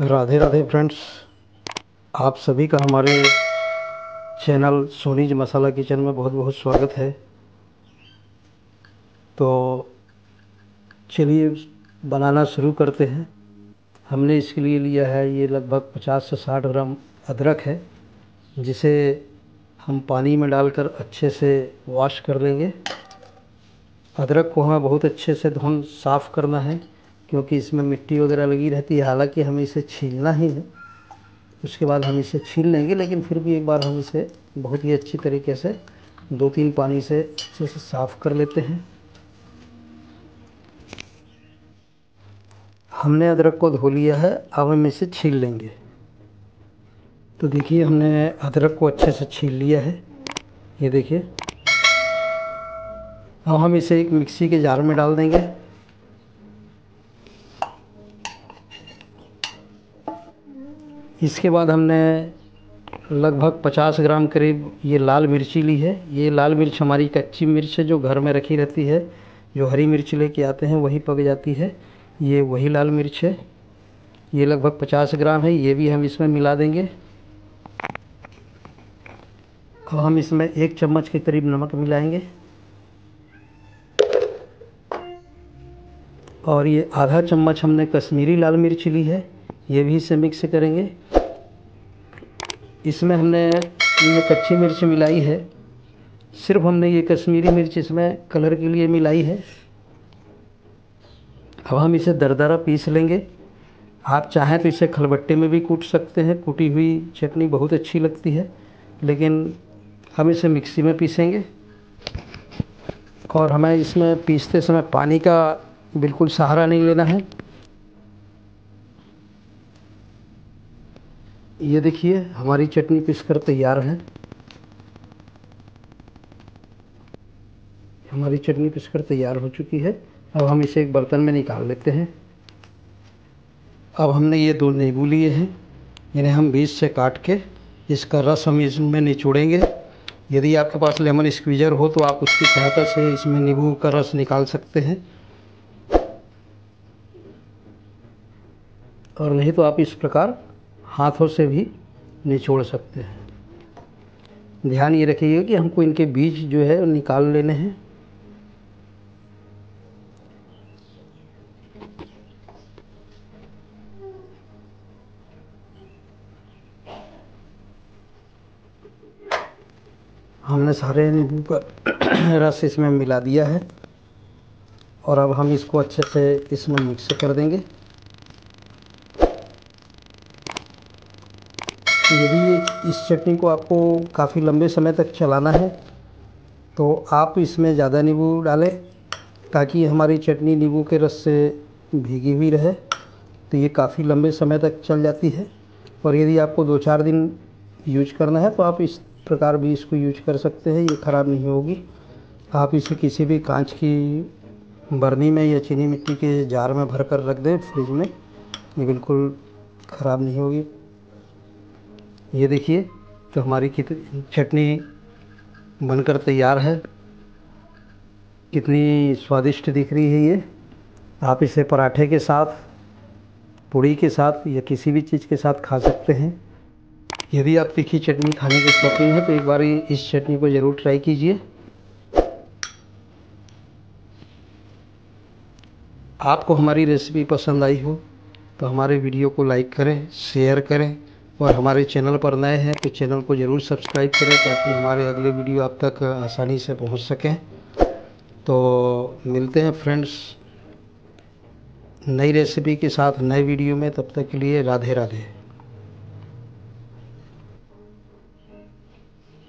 Radhe Radhe friends आप सभी का हमारे चैनल सोनीज मसाला किचन में बहुत बहुत स्वागत है। तो चलिए बनाना शुरू करते हैं। हमने इसके लिए लिया है, ये लगभग 50 से 60 ग्राम अदरक है, जिसे हम पानी में डालकर अच्छे से वॉश कर लेंगे। अदरक को हमें बहुत अच्छे से धुन साफ़ करना है। क्योंकि इसमें मिट्टी वगैरह लगी रहती है, हालाँकि हमें इसे छीलना ही है। उसके बाद हम इसे छील लेंगे, लेकिन फिर भी एक बार हम इसे बहुत ही अच्छी तरीके से दो तीन पानी से अच्छे से साफ़ कर लेते हैं। हमने अदरक को धो लिया है, अब हम इसे छील लेंगे। तो देखिए, हमने अदरक को अच्छे से छील लिया है। ये देखिए। अब हम इसे एक मिक्सी के जार में डाल देंगे। इसके बाद हमने लगभग 50 ग्राम करीब ये लाल मिर्ची ली है। ये लाल मिर्च हमारी कच्ची मिर्च है जो घर में रखी रहती है। जो हरी मिर्च लेके आते हैं, वही पक जाती है। ये वही लाल मिर्च है। ये लगभग 50 ग्राम है। ये भी हम इसमें मिला देंगे। अब हम इसमें एक चम्मच के करीब नमक मिलाएँगे। और ये आधा चम्मच हमने कश्मीरी लाल मिर्च ली है। ये भी इसे मिक्स करेंगे। इसमें हमने ये कच्ची मिर्च मिलाई है। सिर्फ़ हमने ये कश्मीरी मिर्च इसमें कलर के लिए मिलाई है। अब हम इसे दरदरा पीस लेंगे। आप चाहें तो इसे खलबट्टे में भी कूट सकते हैं। कूटी हुई चटनी बहुत अच्छी लगती है, लेकिन हम इसे मिक्सी में पीसेंगे। और हमें इसमें पीसते समय पानी का बिल्कुल सहारा नहीं लेना है। ये देखिए, हमारी चटनी पिसकर तैयार है। हमारी चटनी पिसकर तैयार हो चुकी है। अब हम इसे एक बर्तन में निकाल लेते हैं। अब हमने ये दो नींबू लिए हैं। इन्हें हम बीज से काट के इसका रस हम इसमें निचोड़ेंगे। यदि आपके पास लेमन स्क्वीजर हो तो आप उसकी सहायता से इसमें नींबू का रस निकाल सकते हैं। और नहीं तो आप इस प्रकार हाथों से भी निचोड़ सकते हैं। ध्यान ये रखिएगा कि हमको इनके बीज जो है निकाल लेने हैं। हमने सारे नींबू का रस इसमें मिला दिया है। और अब हम इसको अच्छे से इसमें मिक्स कर देंगे। यदि इस चटनी को आपको काफ़ी लंबे समय तक चलाना है तो आप इसमें ज़्यादा नींबू डालें ताकि हमारी चटनी नींबू के रस से भीगी हुई रहे। तो ये काफ़ी लंबे समय तक चल जाती है और यदि आपको दो चार दिन यूज़ करना है तो आप इस प्रकार भी इसको यूज़ कर सकते हैं, ये ख़राब नहीं होगी। आप इसे किसी भी कांच की बर्नी में या चीनी मिट्टी के जार में भर कर रख दें फ्रिज में, ये बिल्कुल ख़राब नहीं होगी। ये देखिए तो हमारी चटनी बनकर तैयार है। कितनी स्वादिष्ट दिख रही है ये। आप इसे पराठे के साथ, पूड़ी के साथ या किसी भी चीज़ के साथ खा सकते हैं। यदि आप तीखी चटनी खाने के शौकीन हैं तो एक बार इस चटनी को ज़रूर ट्राई कीजिए। आपको हमारी रेसिपी पसंद आई हो तो हमारे वीडियो को लाइक करें, शेयर करें और हमारे चैनल पर नए हैं तो चैनल को ज़रूर सब्सक्राइब करें ताकि हमारे अगले वीडियो आप तक आसानी से पहुँच सकें। तो मिलते हैं फ्रेंड्स नई रेसिपी के साथ नए वीडियो में, तब तक के लिए राधे राधे